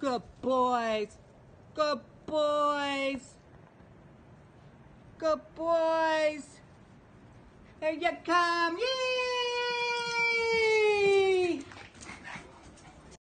Good boys. Good boys. Good boys. Here you come. yeah.